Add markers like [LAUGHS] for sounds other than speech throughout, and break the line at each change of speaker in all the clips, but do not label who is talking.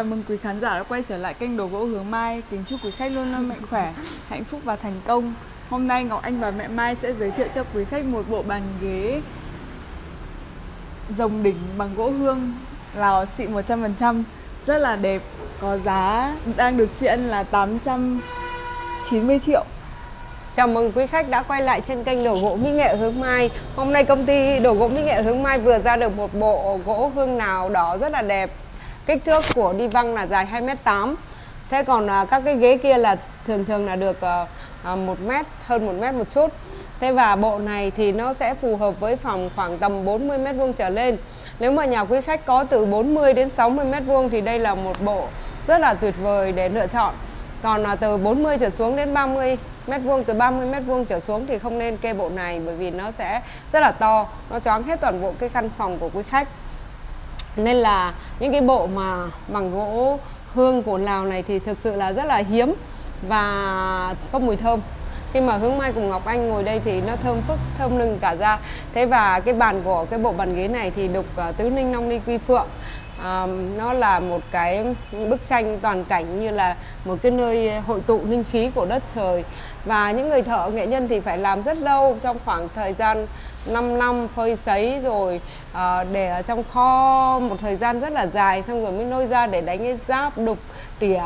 Chào mừng quý khán giả đã quay trở lại kênh Đồ gỗ Hướng Mai. Kính chúc quý khách luôn luôn mạnh khỏe, hạnh phúc và thành công. Hôm nay Ngọc Anh và mẹ Mai sẽ giới thiệu cho quý khách một bộ bàn ghế rồng đỉnh bằng gỗ hương Lào xịn 100%, rất là đẹp, có giá đang được tri ân là 890 triệu.
Chào mừng quý khách đã quay lại trên kênh Đồ gỗ Mỹ nghệ Hướng Mai. Hôm nay công ty Đồ gỗ Mỹ nghệ Hướng Mai vừa ra được một bộ gỗ hương nào đó rất là đẹp. Kích thước của đi văng là dài 2m8. Thế còn à, các cái ghế kia là thường thường là được à, à, 1 mét hơn 1 mét một chút. Thế và bộ này thì nó sẽ phù hợp với phòng khoảng tầm 40 mét vuông trở lên. Nếu mà nhà quý khách có từ 40 đến 60 mét vuông thì đây là một bộ rất là tuyệt vời để lựa chọn. Còn à, từ 40 trở xuống đến 30 mét vuông từ 30 mét vuông trở xuống thì không nên kê bộ này bởi vì nó sẽ rất là to, nó choáng hết toàn bộ cái căn phòng của quý khách. Nên là những cái bộ mà bằng gỗ hương của Lào này thì thực sự là rất là hiếm và có mùi thơm. Khi mà hướng mai cùng ngọc anh ngồi đây thì nó thơm phức thơm lưng cả ra thế và cái bàn của cái bộ bàn ghế này thì đục uh, ờ, tứ ninh long ni quy phượng nó là một cái bức tranh toàn cảnh như là một cái nơi hội tụ linh khí của đất trời. Và những người thợ nghệ nhân thì phải làm rất lâu trong khoảng thời gian 5 năm phơi sấy rồi uh, để ở trong kho một thời gian rất là dài xong rồi mới nôi ra để đánh cái giáp đục tỉa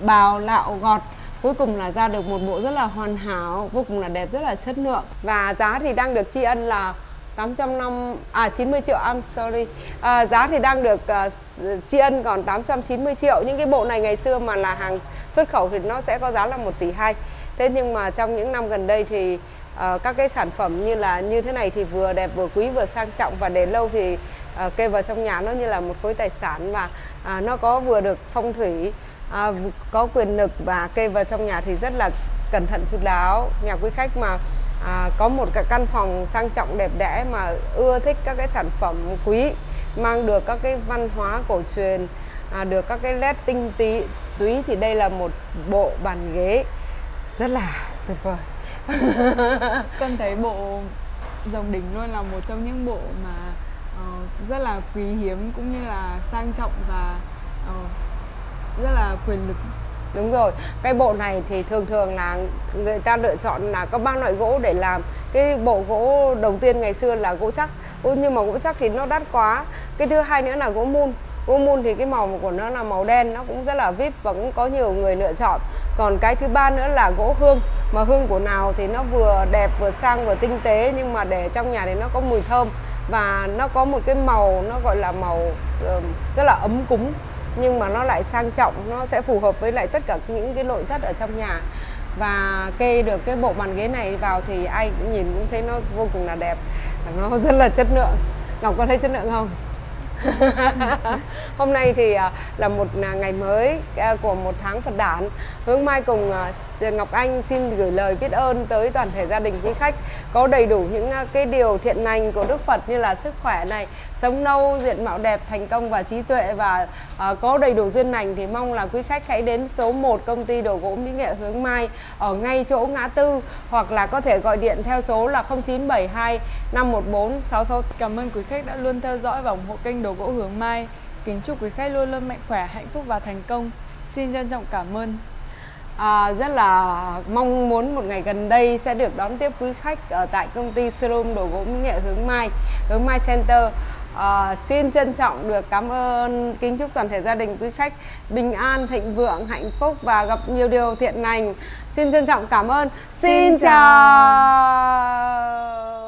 bào lạo gọt. Cuối cùng là ra được một bộ rất là hoàn hảo vô cùng là đẹp rất là chất lượng. Và giá thì đang được tri ân là 800 năm à 90 triệu I'm sorry. À, giá thì đang được uh, tri ân còn 890 triệu. Những cái bộ này ngày xưa mà là hàng xuất khẩu thì nó sẽ có giá là 1 tỷ 2 thế nhưng mà trong những năm gần đây thì uh, các cái sản phẩm như là như thế này thì vừa đẹp vừa quý vừa sang trọng và để lâu thì uh, kê vào trong nhà nó như là một khối tài sản và uh, nó có vừa được phong thủy uh, có quyền lực và kê vào trong nhà thì rất là cẩn thận chu đáo. Nhà quý khách mà à, có một cái căn phòng sang trọng đẹp đẽ mà ưa thích các cái sản phẩm quý mang được các cái văn hóa cổ truyền à, được các cái nét tinh tí túy thì đây là một bộ bàn ghế. Rất là tuyệt vời. [LAUGHS]
Con thấy bộ dòng đỉnh luôn là một trong những bộ mà uh, rất là quý hiếm cũng như là sang trọng và uh, rất là quyền lực
Đúng rồi, cái bộ này thì thường thường là người ta lựa chọn là có ba loại gỗ để làm. Cái bộ gỗ đầu tiên ngày xưa là gỗ chắc. Nhưng mà gỗ chắc thì nó đắt quá. Cái thứ hai nữa là gỗ mun. Gỗ mun thì cái màu của nó là màu đen Nó cũng rất là vip và cũng có nhiều người lựa chọn. Còn cái thứ ba nữa là gỗ hương. Mà hương của nào thì nó vừa đẹp vừa sang vừa tinh tế Nhưng mà để trong nhà thì nó có mùi thơm. Và nó có một cái màu nó gọi là màu ờ, rất là ấm cúng nhưng mà nó lại sang trọng, nó sẽ phù hợp với lại tất cả những cái nội thất ở trong nhà. Và kê được cái bộ bàn ghế này vào thì ai cũng nhìn cũng thấy nó vô cùng là đẹp. Nó rất là chất lượng. Ngọc có thấy chất lượng không? [LAUGHS] Hôm nay thì à, là một à, ngày mới à, của một tháng Phật đản. Hướng Mai cùng Ngọc Anh xin gửi lời biết ơn tới toàn thể gia đình quý khách Có đầy đủ những cái điều thiện lành của Đức Phật như là sức khỏe này Sống lâu, diện mạo đẹp, thành công và trí tuệ Và có đầy đủ duyên lành thì mong là quý khách hãy đến số 1 công ty đồ gỗ Mỹ Nghệ Hướng Mai Ở ngay chỗ ngã tư Hoặc là có thể gọi điện theo số là 0972 514 66
Cảm ơn quý khách đã luôn theo dõi và ủng hộ kênh đồ gỗ hướng mai. Kính chúc quý khách luôn luôn mạnh khỏe, hạnh phúc và thành công. Xin trân trọng cảm ơn.
À, rất là mong muốn một ngày gần đây sẽ được đón tiếp quý khách ở tại công ty showroom đồ gỗ mỹ nghệ hướng mai hướng mai center à, xin trân trọng được cảm ơn kính chúc toàn thể gia đình quý khách bình an thịnh vượng hạnh phúc và gặp nhiều điều thiện lành xin trân trọng cảm ơn xin, xin chào, chào.